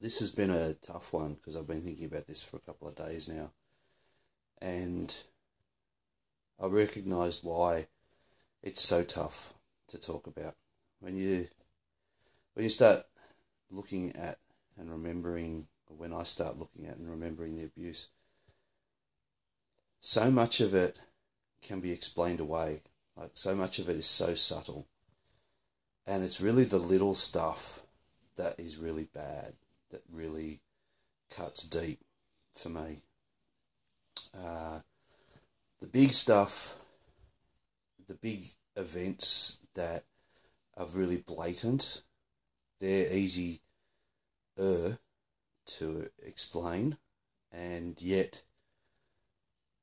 this has been a tough one because I've been thinking about this for a couple of days now. And I recognised why it's so tough to talk about. When you when you start looking at and remembering when I start looking at and remembering the abuse, so much of it can be explained away. Like so much of it is so subtle. And it's really the little stuff that is really bad, that really cuts deep for me. Uh, the big stuff, the big events that are really blatant, they're easy er to explain, and yet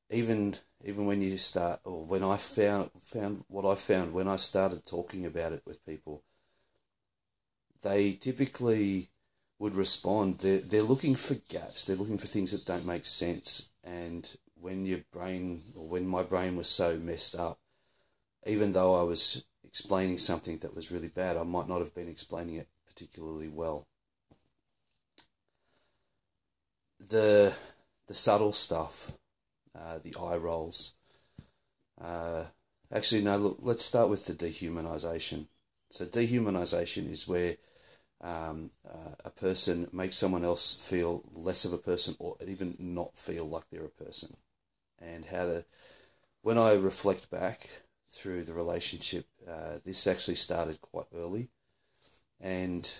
even even when you start or when I found found what I found when I started talking about it with people, they typically would respond. They're they're looking for gaps. They're looking for things that don't make sense. And when your brain or when my brain was so messed up, even though I was explaining something that was really bad, I might not have been explaining it particularly well. The the subtle stuff uh, the eye rolls. Uh, actually, no, look, let's start with the dehumanization. So, dehumanization is where um, uh, a person make someone else feel less of a person or even not feel like they're a person. And how to, when I reflect back through the relationship, uh, this actually started quite early. And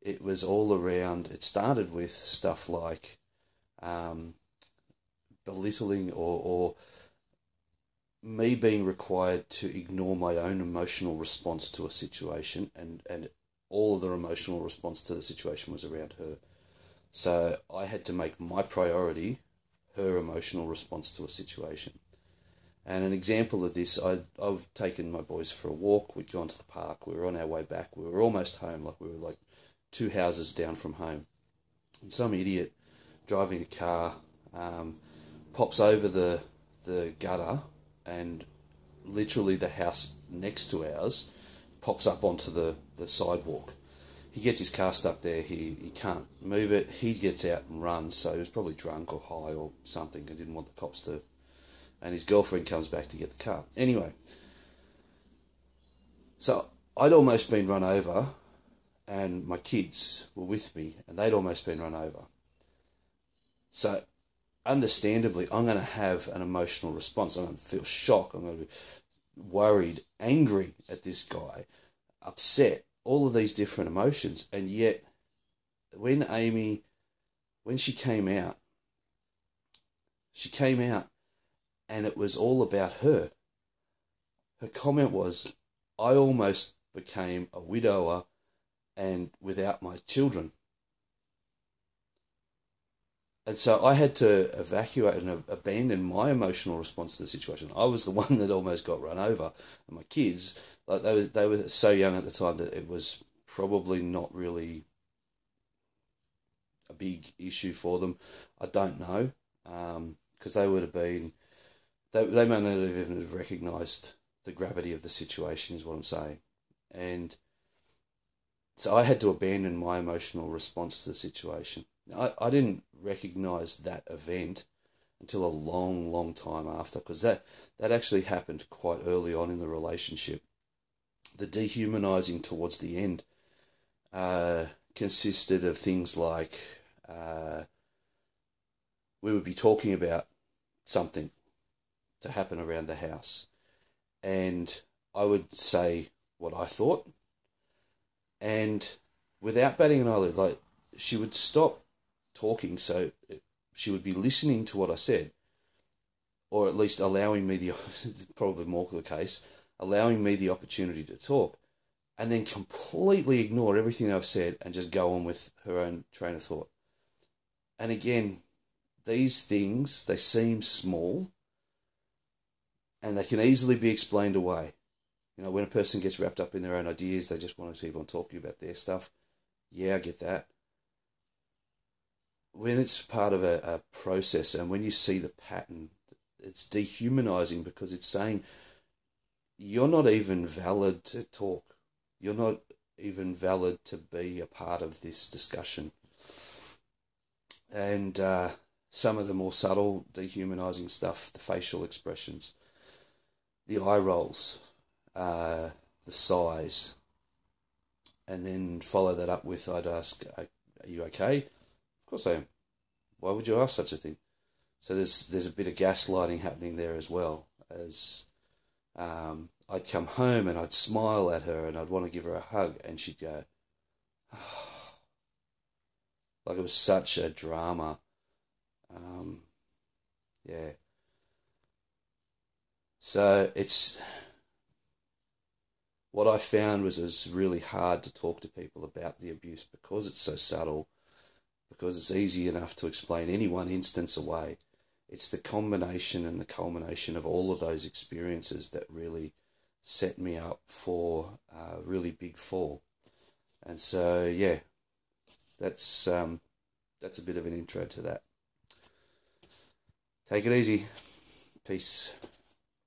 it was all around, it started with stuff like um, belittling or, or me being required to ignore my own emotional response to a situation and, and all of the emotional response to the situation was around her. So I had to make my priority her emotional response to a situation. And an example of this, I, I've taken my boys for a walk. We'd gone to the park. We were on our way back. We were almost home, like we were like two houses down from home. And some idiot driving a car um, pops over the the gutter and literally the house next to ours pops up onto the, the sidewalk. He gets his car stuck there, he, he can't move it, he gets out and runs, so he was probably drunk or high or something and didn't want the cops to and his girlfriend comes back to get the car. Anyway. So I'd almost been run over and my kids were with me and they'd almost been run over. So understandably, I'm going to have an emotional response. I'm going to feel shock. I'm going to be worried, angry at this guy, upset, all of these different emotions. And yet, when Amy, when she came out, she came out and it was all about her. Her comment was, I almost became a widower and without my children. And so I had to evacuate and abandon my emotional response to the situation. I was the one that almost got run over, and my kids, like they were, they were so young at the time that it was probably not really a big issue for them. I don't know, because um, they would have been, they, they may not have even recognised the gravity of the situation, is what I'm saying. And so I had to abandon my emotional response to the situation. I, I didn't recognize that event until a long, long time after, because that, that actually happened quite early on in the relationship. The dehumanizing towards the end uh, consisted of things like uh, we would be talking about something to happen around the house, and I would say what I thought, and without batting an eyelid, like she would stop talking, so she would be listening to what I said, or at least allowing me the probably more the case, allowing me the opportunity to talk, and then completely ignore everything I've said and just go on with her own train of thought. And again, these things they seem small, and they can easily be explained away. You know, when a person gets wrapped up in their own ideas, they just want to keep on talking about their stuff. Yeah, I get that when it's part of a, a process and when you see the pattern, it's dehumanizing because it's saying you're not even valid to talk. You're not even valid to be a part of this discussion. and uh, some of the more subtle dehumanizing stuff, the facial expressions, the eye rolls, uh, the sighs, and then follow that up with I'd ask, "Are you okay?" Course I am. Why would you ask such a thing? So there's there's a bit of gaslighting happening there as well. As um, I'd come home and I'd smile at her and I'd want to give her a hug, and she'd go, oh. like it was such a drama. Um, yeah. So it's what I found was it's really hard to talk to people about the abuse because it's so subtle, because it's easy enough to explain any one instance away. It's the combination and the culmination of all of those experiences that really set me up for a really big fall. And so, yeah, that's um, that's a bit of an intro to that. Take it easy. Peace.